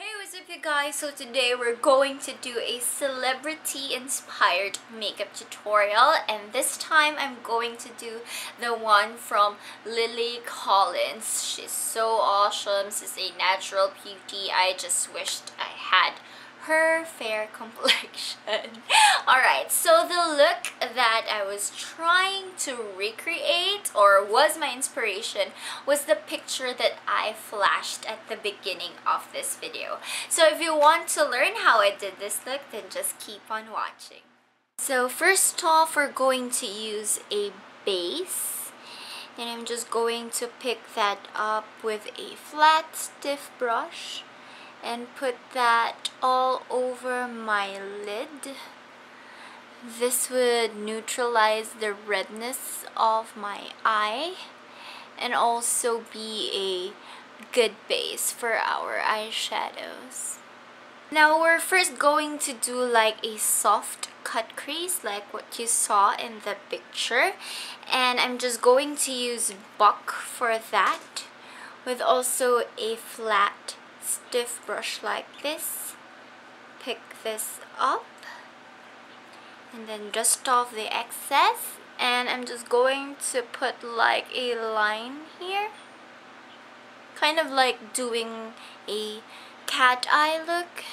Hey, what's up you guys? So today we're going to do a celebrity inspired makeup tutorial and this time I'm going to do the one from Lily Collins. She's so awesome. She's a natural beauty. I just wished I had her fair complexion. Alright, so the look that I was trying to recreate or was my inspiration was the picture that I flashed at the beginning of this video. So if you want to learn how I did this look, then just keep on watching. So first off, we're going to use a base and I'm just going to pick that up with a flat stiff brush and put that all over my lid. This would neutralize the redness of my eye and also be a good base for our eyeshadows. Now we're first going to do like a soft cut crease like what you saw in the picture and I'm just going to use Buck for that with also a flat stiff brush like this. Pick this up. And then dust off the excess. And I'm just going to put like a line here. Kind of like doing a cat eye look.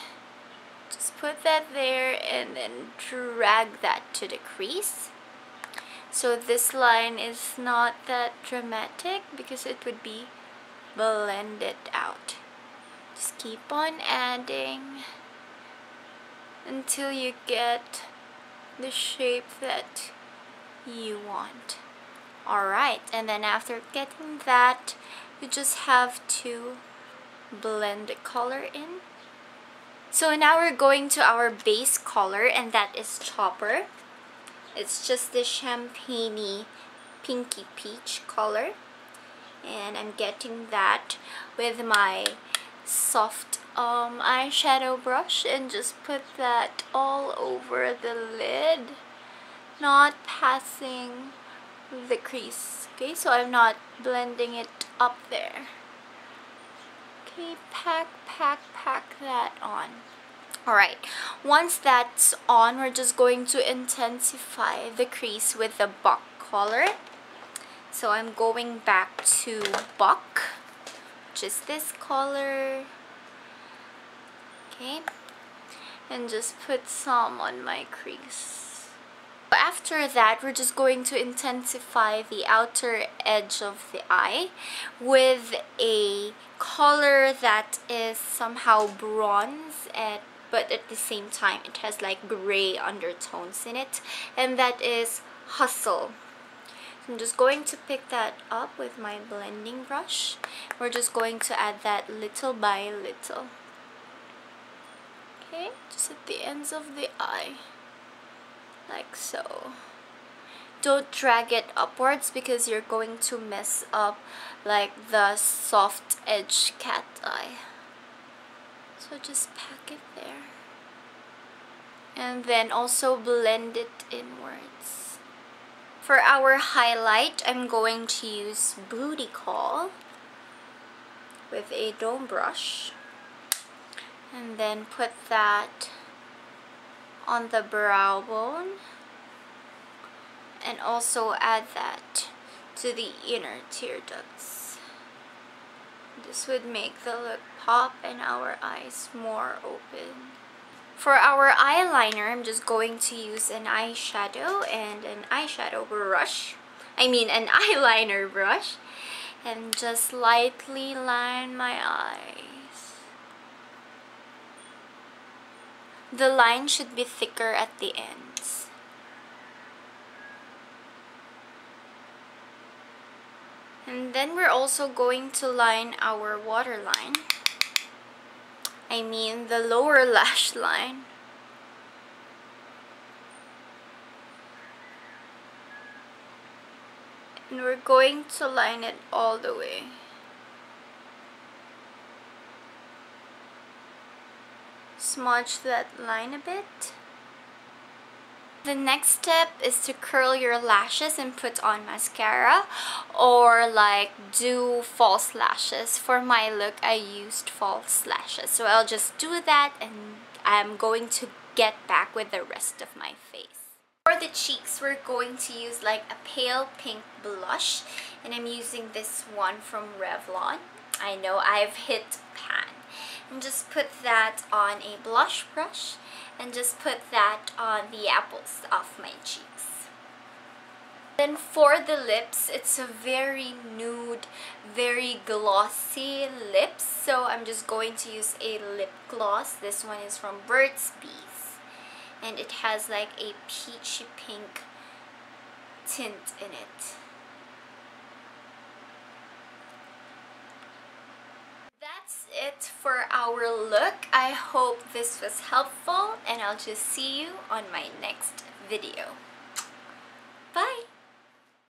Just put that there and then drag that to the crease so this line is not that dramatic because it would be blended out just keep on adding until you get the shape that you want. Alright, and then after getting that, you just have to blend the color in. So now we're going to our base color and that is Chopper. It's just the champagne pinky peach color. And I'm getting that with my soft um, eyeshadow brush and just put that all over the lid not passing the crease okay? So I'm not blending it up there. Okay pack pack pack that on. Alright once that's on we're just going to intensify the crease with the buck color so I'm going back to buck just this color. Okay. And just put some on my crease. After that we're just going to intensify the outer edge of the eye with a color that is somehow bronze at but at the same time it has like gray undertones in it. And that is hustle I'm just going to pick that up with my blending brush. We're just going to add that little by little. Okay, just at the ends of the eye. Like so. Don't drag it upwards because you're going to mess up like the soft edge cat eye. So just pack it there. And then also blend it inwards. For our highlight, I'm going to use Booty Call with a dome brush and then put that on the brow bone and also add that to the inner tear ducts. This would make the look pop and our eyes more open. For our eyeliner, I'm just going to use an eyeshadow and an eyeshadow brush. I mean an eyeliner brush. And just lightly line my eyes. The line should be thicker at the ends. And then we're also going to line our waterline. I mean the lower lash line. And we're going to line it all the way. Smudge that line a bit. The next step is to curl your lashes and put on mascara or like do false lashes. For my look, I used false lashes. So I'll just do that and I'm going to get back with the rest of my face. For the cheeks, we're going to use like a pale pink blush and I'm using this one from Revlon. I know I've hit pan. And just put that on a blush brush and just put that on the apples of my cheeks. Then for the lips, it's a very nude, very glossy lips. So I'm just going to use a lip gloss. This one is from Burt's Bees. And it has like a peachy pink tint in it. It for our look. I hope this was helpful and I'll just see you on my next video.